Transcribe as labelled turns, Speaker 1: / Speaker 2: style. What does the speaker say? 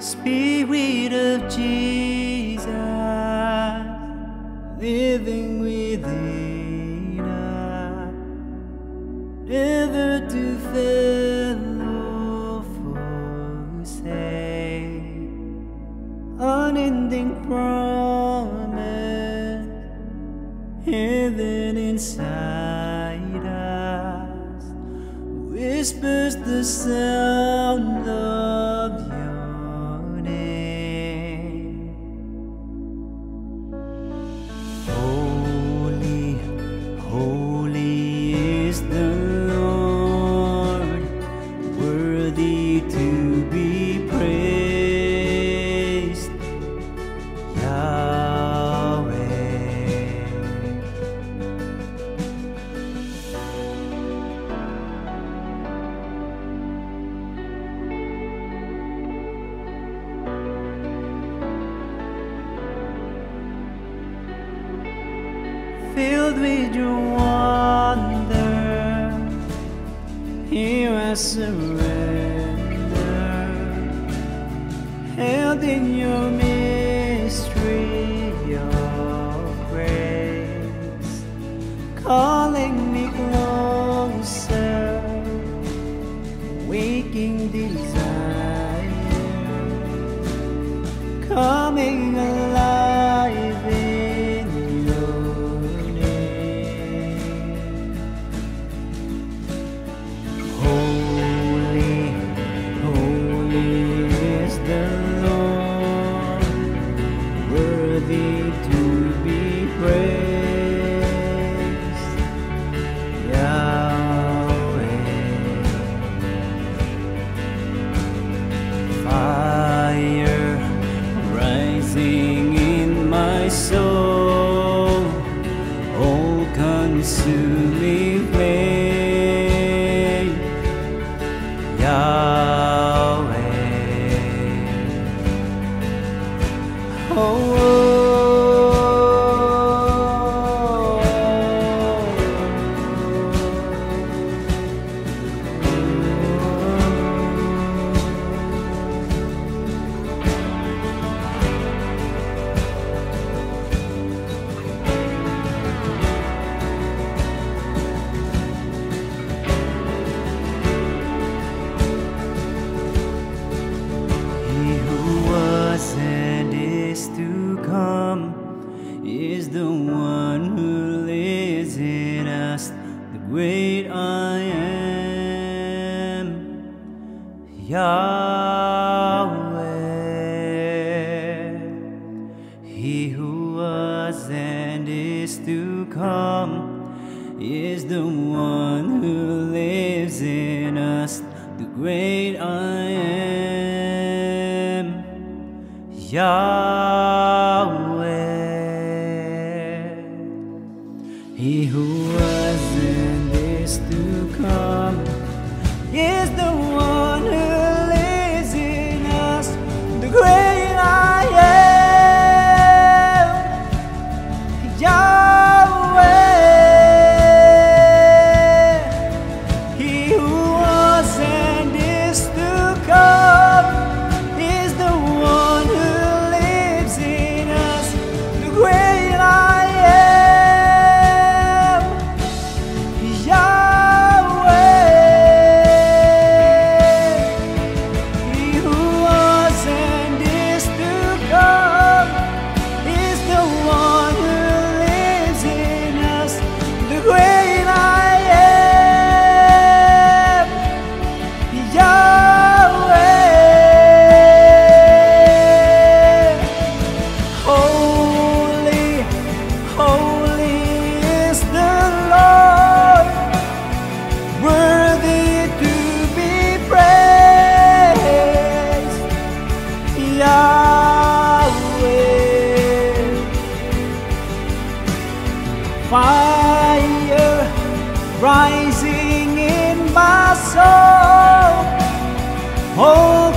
Speaker 1: Spirit of Jesus living within us, never to fail or forsake, unending promise, hidden inside us. Whispers the sound of your filled with your wonder. Here I surrender, held in your mystery of grace, calling me closer, consuming flame. Yahweh. He who was and is to come is the one who lives in us, the great I am, Yahweh. He who was and is to come is the one rising in my soul. Oh,